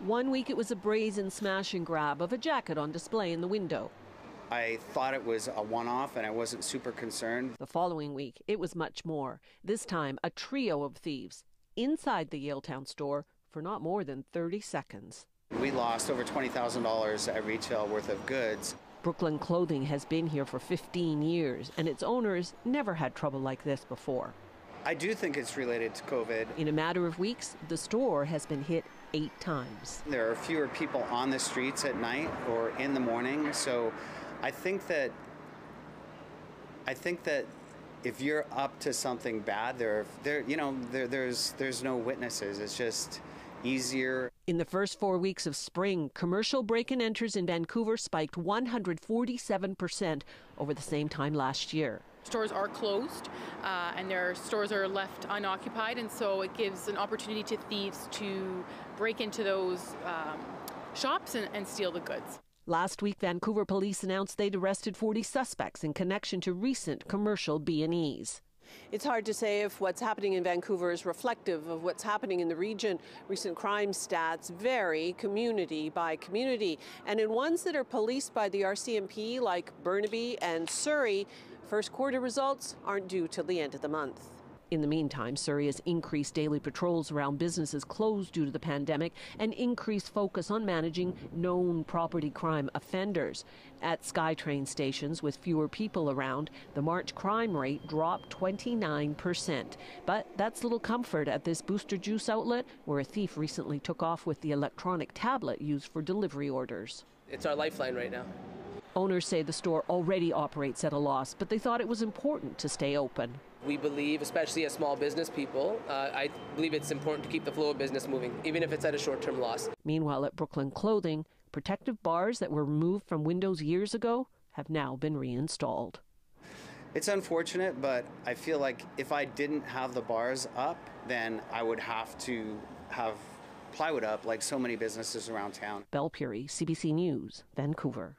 One week it was a brazen smash and grab of a jacket on display in the window. I thought it was a one off and I wasn't super concerned. The following week, it was much more. This time, a trio of thieves inside the Yaletown store for not more than 30 seconds. We lost over $20,000 at retail worth of goods. Brooklyn Clothing has been here for 15 years, and its owners never had trouble like this before. I do think it's related to COVID. In a matter of weeks, the store has been hit eight times. There are fewer people on the streets at night or in the morning, so I think that I think that if you're up to something bad, there, there, you know, there, there's there's no witnesses. It's just easier. In the first four weeks of spring, commercial break and enters in Vancouver spiked 147% over the same time last year. Stores are closed uh, and their stores are left unoccupied, and so it gives an opportunity to thieves to break into those um, shops and, and steal the goods. Last week, Vancouver police announced they'd arrested 40 suspects in connection to recent commercial B&Es. It's hard to say if what's happening in Vancouver is reflective of what's happening in the region. Recent crime stats vary community by community. And in ones that are policed by the RCMP, like Burnaby and Surrey, first quarter results aren't due till the end of the month. In the meantime, Surrey has increased daily patrols around businesses closed due to the pandemic and increased focus on managing known property crime offenders. At SkyTrain stations with fewer people around, the March crime rate dropped 29%. But that's little comfort at this Booster Juice outlet where a thief recently took off with the electronic tablet used for delivery orders. It's our lifeline right now. Owners say the store already operates at a loss, but they thought it was important to stay open. We believe, especially as small business people, uh, I believe it's important to keep the flow of business moving, even if it's at a short term loss. Meanwhile, at Brooklyn Clothing, protective bars that were removed from windows years ago have now been reinstalled. It's unfortunate, but I feel like if I didn't have the bars up, then I would have to have plywood up like so many businesses around town. Belle Puri, CBC News, Vancouver.